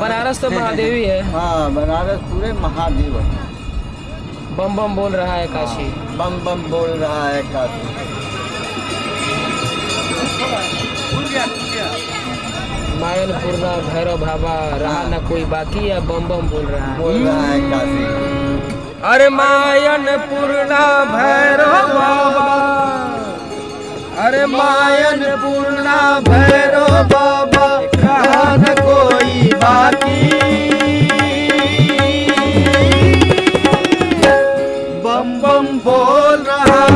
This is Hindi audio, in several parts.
बनारस तो महादेवी है। हाँ बनारस पूरे महादेव है। बम बम बोल रहा है काशी। बम बम बोल रहा है काशी। मायन पूर्णा भैरव बाबा रहा न कोई बाकी या बम बम बोल रहा है। बोल रहा है काशी। अरे मायन पूर्णा भैरव बाबा। अरे मायन पूर्णा भैरव बोल रहा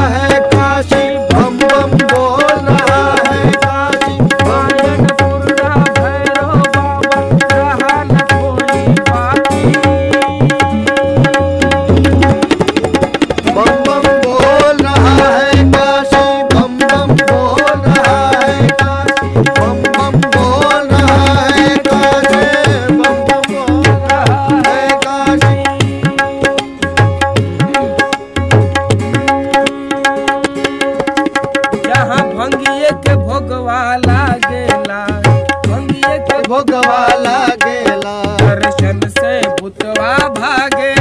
भंगिए लगेला। दर्शन से भूतवा भागे